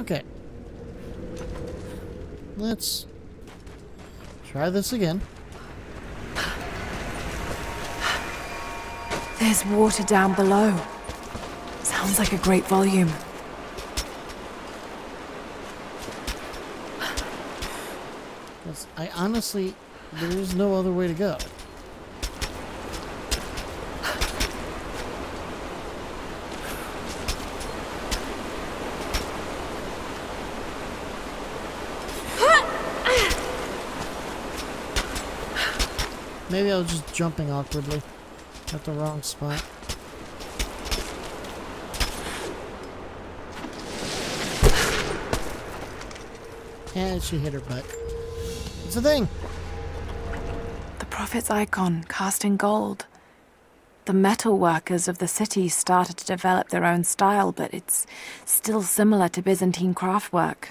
Okay. Let's try this again. There's water down below. Sounds like a great volume. I honestly, there is no other way to go. Maybe I was just jumping awkwardly at the wrong spot. And she hit her butt. It's a thing. The prophet's icon, cast in gold. The metal workers of the city started to develop their own style, but it's still similar to Byzantine craftwork.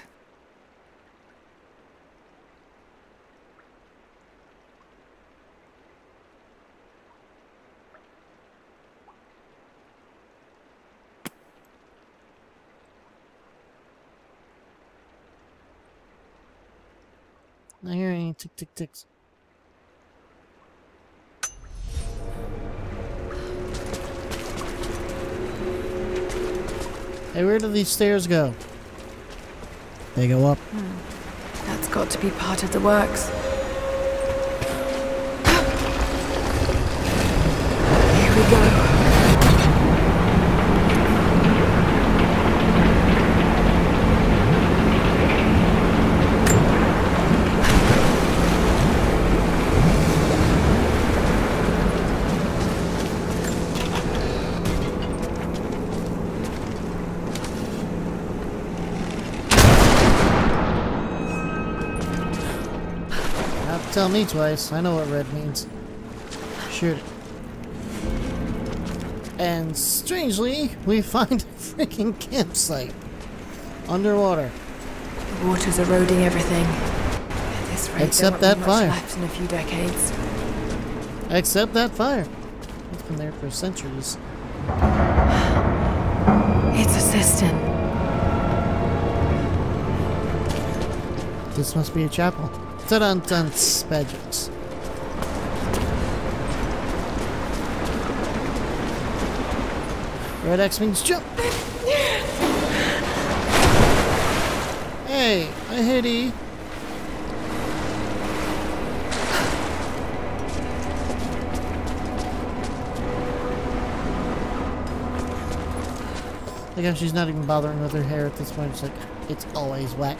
Not hearing any tick tick ticks. Hey, where do these stairs go? They go up. Hmm. That's got to be part of the works. Here we go. Tell me twice. I know what red means. Shoot it. And strangely, we find a freaking campsite. Underwater. The water's eroding everything. At this rate, Except that won't be much fire. left in a few decades. Except that fire. It's been there for centuries. It's a cistern. This must be a chapel. Dun spedges. Red X means jump. Hey, I hit E. How she's not even bothering with her hair at this point. It's like, it's always wet.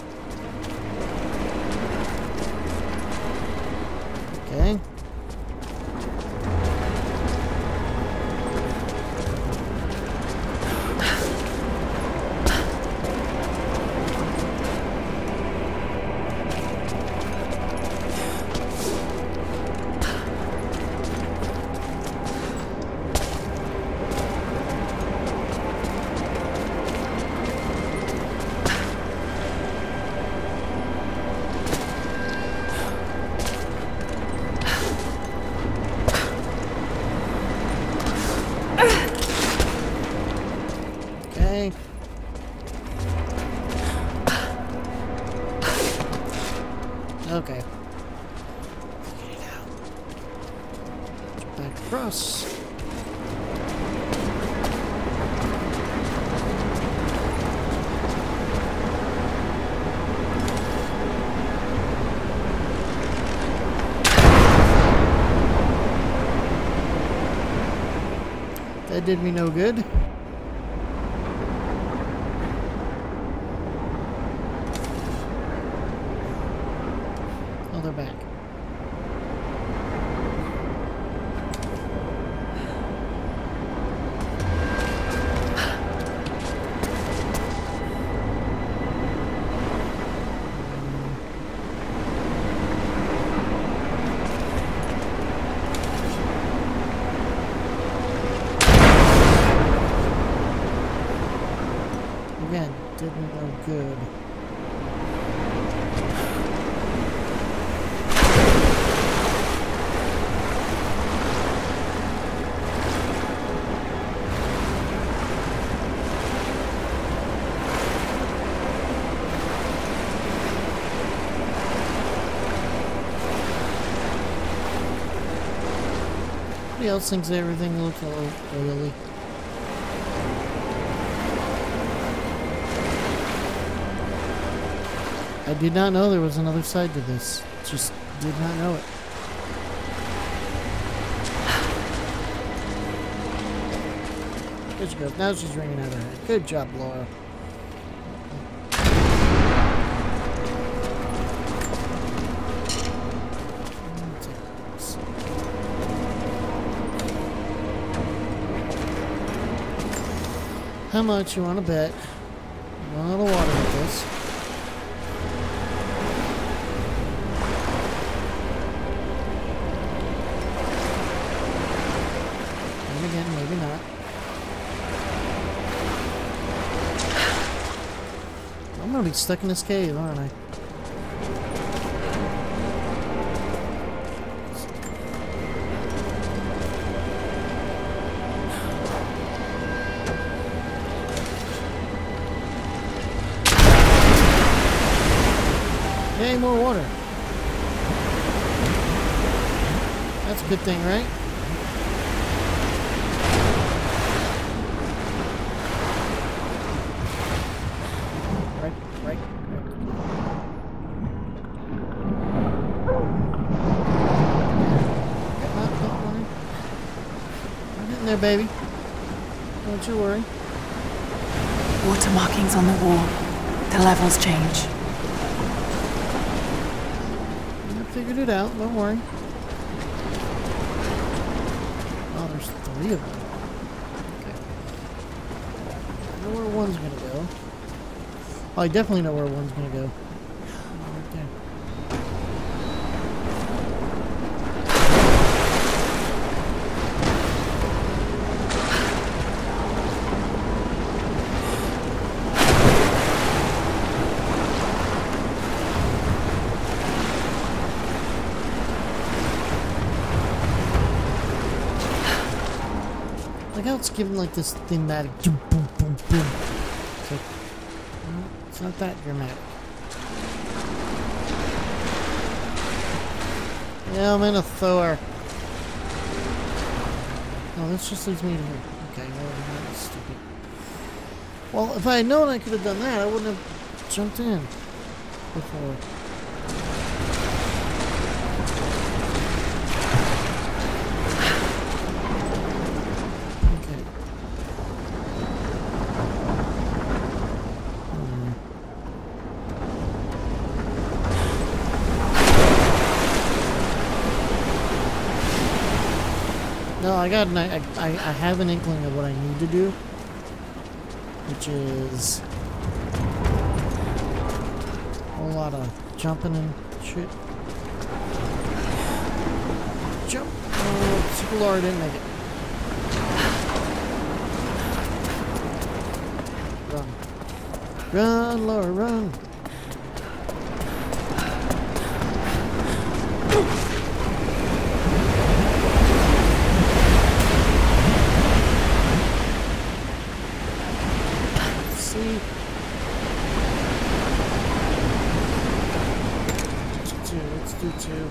Okay. Okay. Back across. That did me no good. didn't look good. Somebody else thinks everything looks a little oily. I did not know there was another side to this. Just did not know it. There she goes. Now she's wringing out her head. Good job, Laura. How much you want to bet? Run out of water with this. Be stuck in this cave, aren't I? Yay, more water. That's a good thing? Right, right, right. Get my butt running. I'm getting there, baby. Don't you worry. Water markings on the wall. The levels change. I figured it out. Don't worry. Oh, there's three of them. Okay. I know where one's gonna go. Oh, I definitely know where one's gonna go. Right there. Like how it's given like this thematic boom boom boom boom. It's like, no, it's not that dramatic. Yeah, I'm in a Thor. Oh, this just leads me to here. Okay, well, that was stupid. Well, if I had known I could have done that, I wouldn't have jumped in before. Got an, I, I, I have an inkling of what I need to do, which is a whole lot of jumping and shit. Jump! Oh, Super Laura didn't make it. Run. Run, Laura, run. See? Two, let's do two.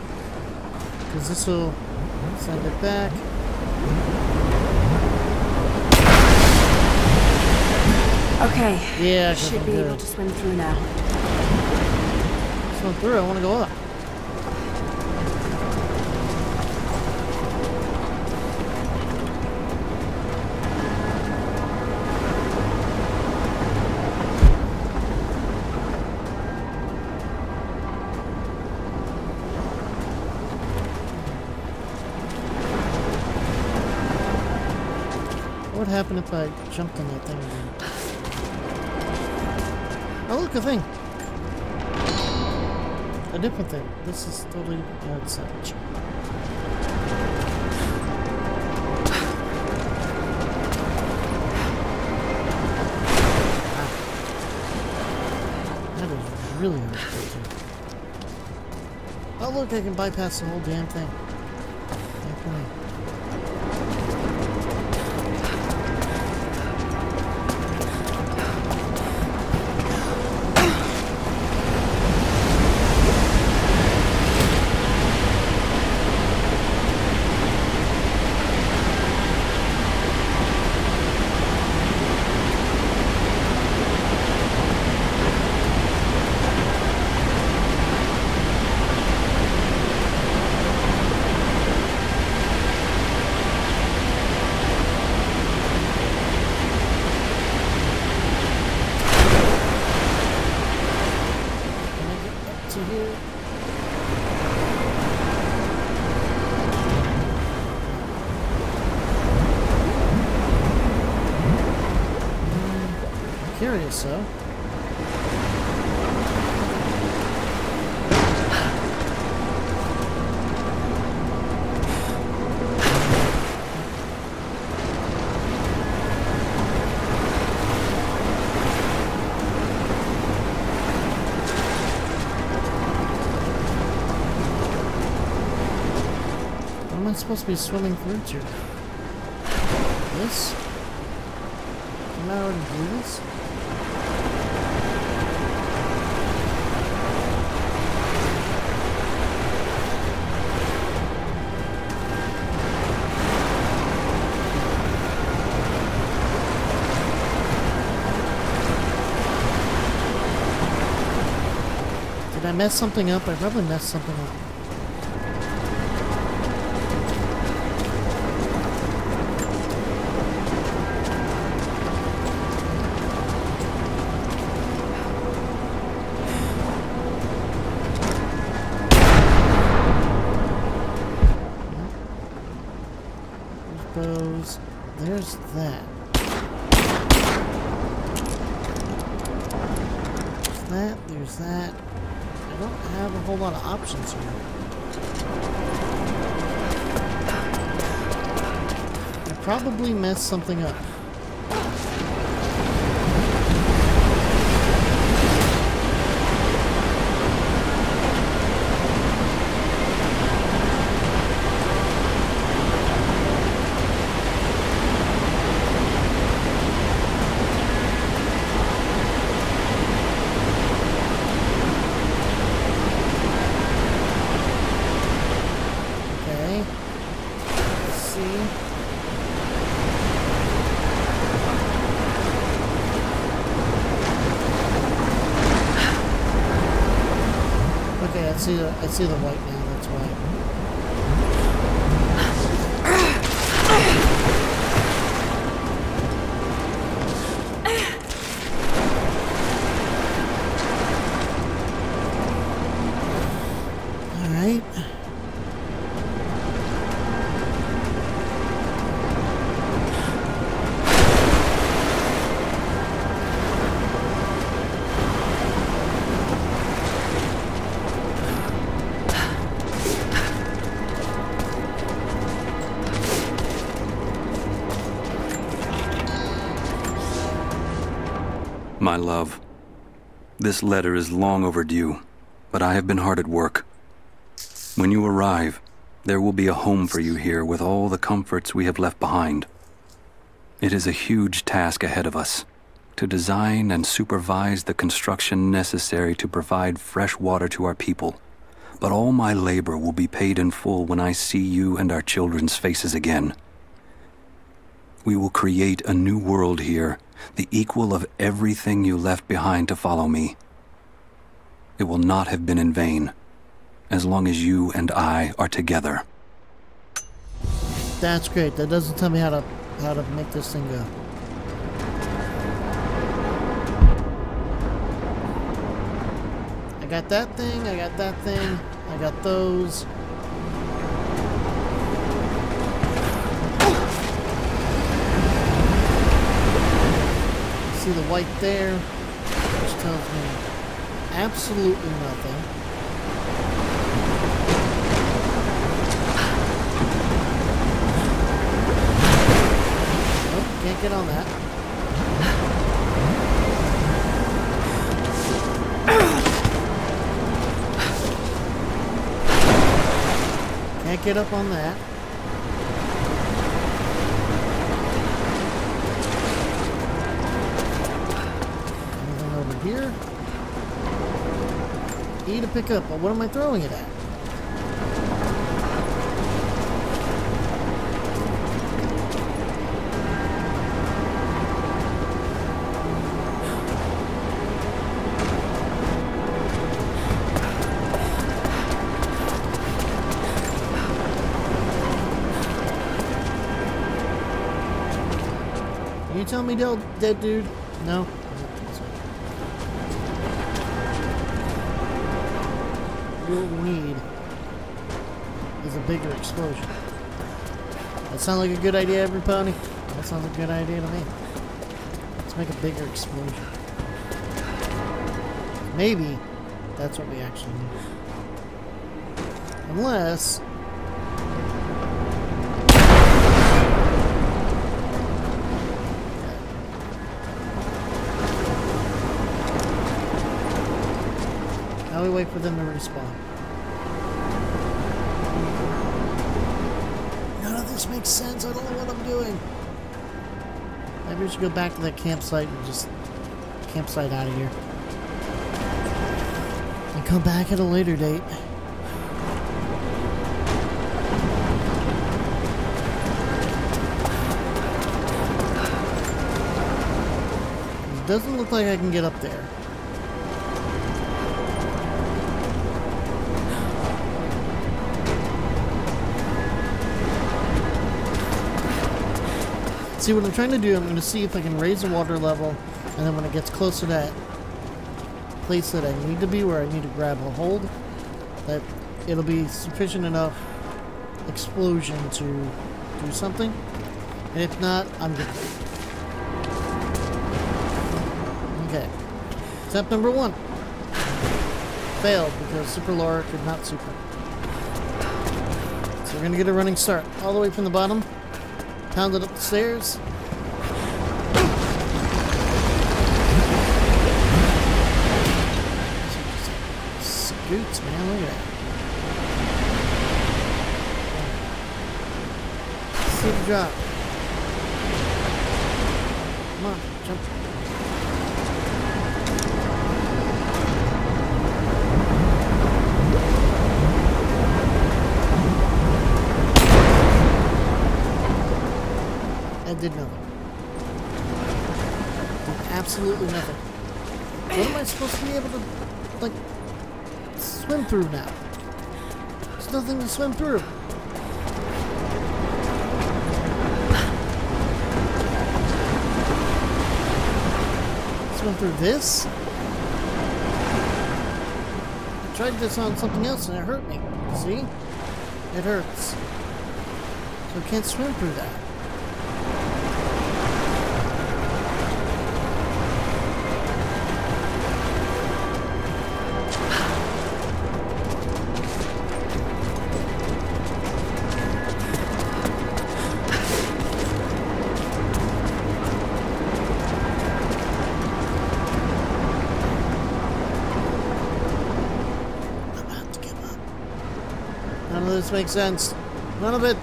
Because this will send it back. Okay. Yeah, 'cause Should be able to swim through now. Swim through, I want to go up. What would happen if I jumped on that thing again? Oh, look, a thing. A different thing. This is totally outside. Ah. That is really hard to get. Oh, look, I can bypass the whole damn thing. Curious, so. supposed to be swimming through to? This? Can I already do this? I mess something up? I probably messed something up. I don't have a whole lot of options here. I probably messed something up. See the I My love, this letter is long overdue, but I have been hard at work. When you arrive, there will be a home for you here with all the comforts we have left behind. It is a huge task ahead of us to design and supervise the construction necessary to provide fresh water to our people. But all my labor will be paid in full when I see you and our children's faces again. We will create a new world here the equal of everything you left behind to follow me. It will not have been in vain, as long as you and I are together. That's great. That doesn't tell me how to how to make this thing go. I got that thing, I got that thing, I got those. See the white there, which tells me absolutely nothing. Nope, can't get on that. Can't get up on that. Here. E to pick up, but what am I throwing it at? you tell me, dead dude? No? We need is a bigger explosion. That sounds like a good idea, everybody? That sounds like a good idea to me. Let's make a bigger explosion. Maybe that's what we actually need. Unless... we wait for them to respawn. None of this makes sense. I don't know what I'm doing. Maybe we should go back to that campsite and just campsite out of here. And come back at a later date. It doesn't look like I can get up there. See what I'm trying to do, I'm going to see if I can raise the water level, and then when it gets close to that place that I need to be, where I need to grab a hold, that it'll be sufficient enough explosion to do something. And if not, I'm good. Okay. Step number one. Failed because Super Laura could not super. So we're gonna get a running start. All the way from the bottom. Pound it up the stairs. Scoots, man, look at that. The drop. That did nothing. Did absolutely nothing. What am I supposed to be able to, like, swim through now? There's nothing to swim through. Swim through this? I tried this on something else and it hurt me. See? It hurts. So I can't swim through that. None of this makes sense. None of it.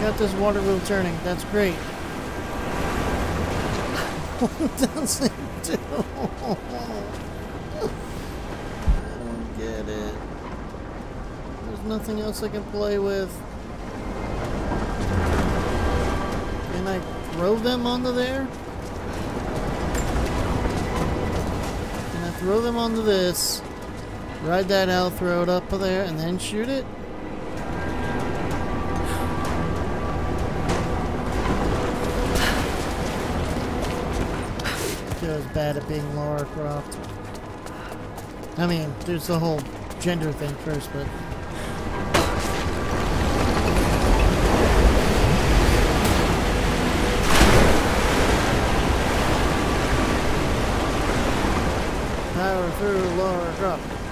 Got this water wheel turning. That's great. What does it do? nothing else I can play with. Can I throw them onto there? Can I throw them onto this? Ride that out, throw it up there, and then shoot it? Joe's bad at being Lara Croft. I mean, there's the whole gender thing first, but through Laura Croft.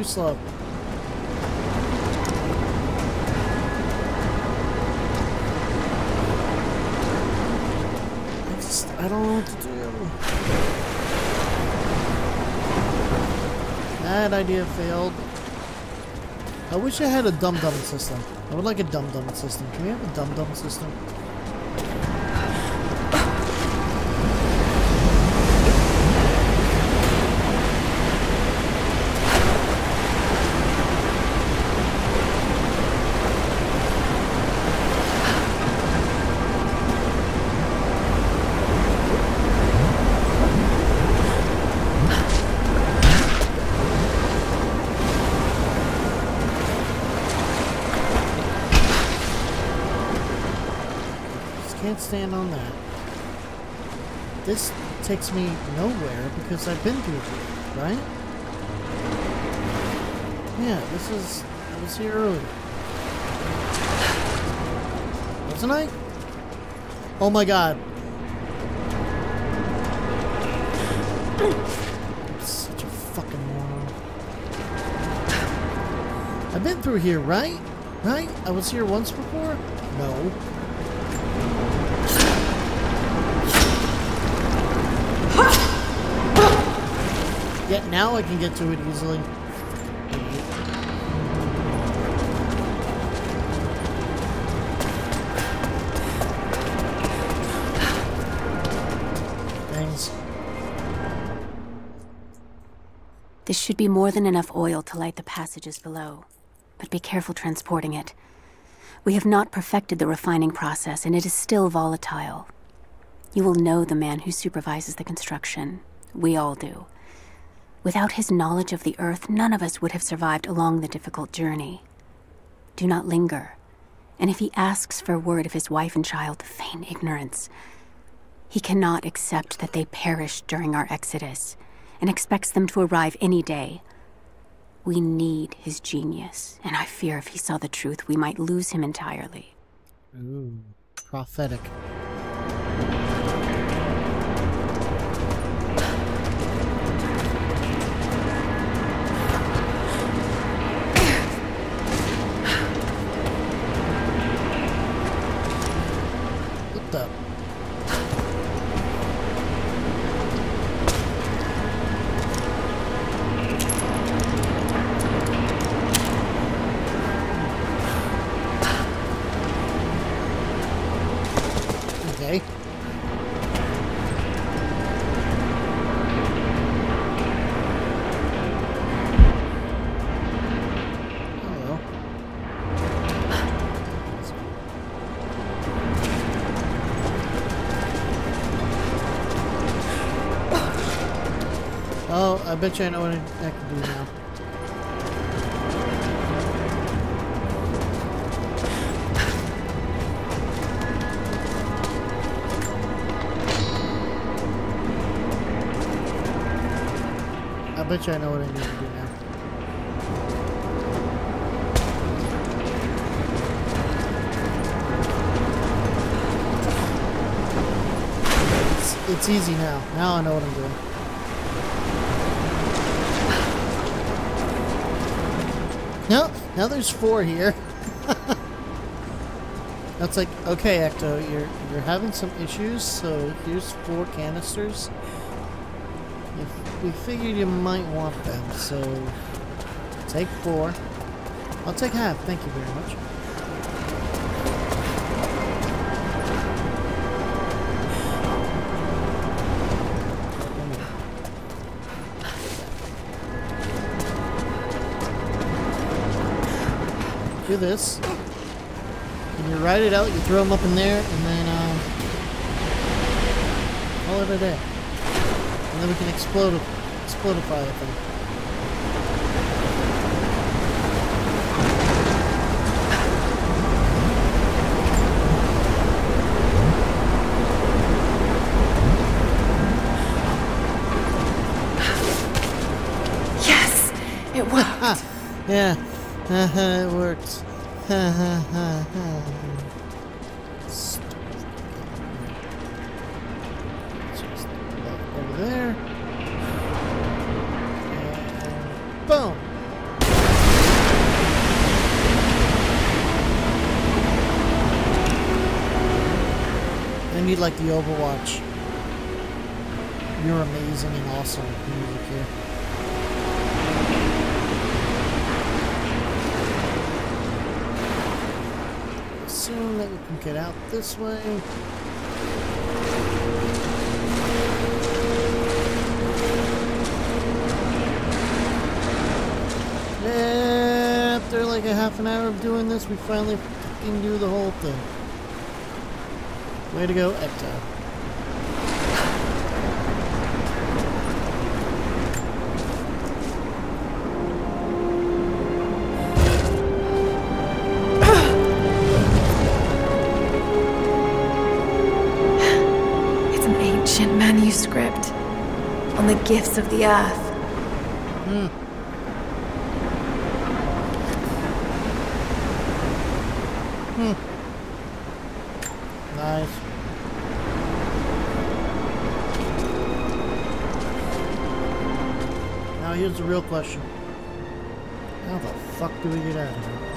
Too slow. I just, I don't know what to do. That idea failed. I wish I had a dum-dum system. I would like a dum-dum system. Can we have a dum-dum system? Stand on that. This takes me nowhere because I've been through here, right? Yeah, this is... I was here earlier. Wasn't I? Oh my god. I'm such a fucking moron. I've been through here, right? Right? I was here once before? No. Yet now I can get to it easily. Thanks. This should be more than enough oil to light the passages below. But be careful transporting it. We have not perfected the refining process, and it is still volatile. You will know the man who supervises the construction. We all do. Without his knowledge of the earth, none of us would have survived along the difficult journey. Do not linger. And if he asks for word of his wife and child, feign ignorance. He cannot accept that they perished during our exodus and expects them to arrive any day. We need his genius, and I fear if he saw the truth, we might lose him entirely. Ooh, prophetic. Oh, I bet you I know what I, I can do now. I bet you I know what I need to do now. It's, it's easy now. Now I know what I'm doing. No, now there's four here. That's like, okay, Ecto, you're you're having some issues, so here's four canisters. If we figured you might want them, so take four. I'll take half, thank you very much. Do this. And you write it out, you throw them up in there, and then um, call it a day. And then we can explode, explodify the thing. Yes! It worked! Yeah, it worked. Over there. Boom! I need like the Overwatch. You're amazing and awesome music here. Assume that we can get out this way. After like a half an hour of doing this, we finally can do the whole thing. Way to go, Ecto. Gifts of the earth. Hmm. Hmm. Nice. Now here's the real question. How the fuck do we get out of here?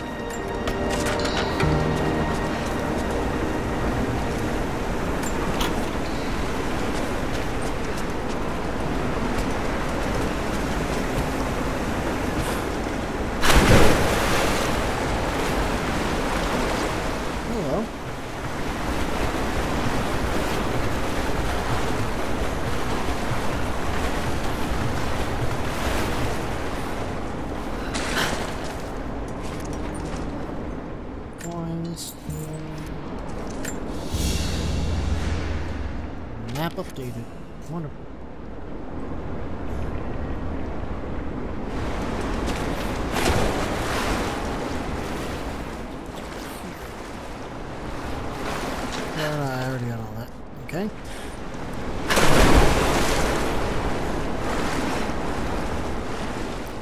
Okay.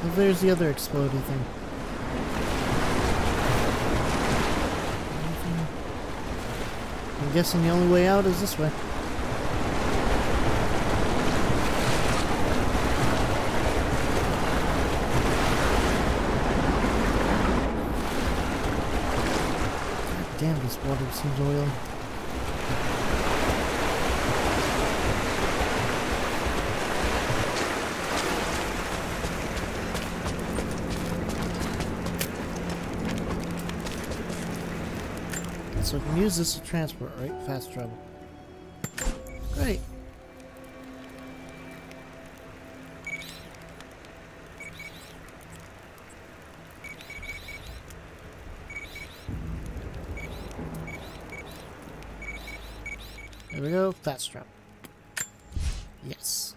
Well, there's the other explodey thing. I'm guessing the only way out is this way. God damn, oily. So we can use this to transport, right? Fast travel. Great. There we go, fast travel. Yes.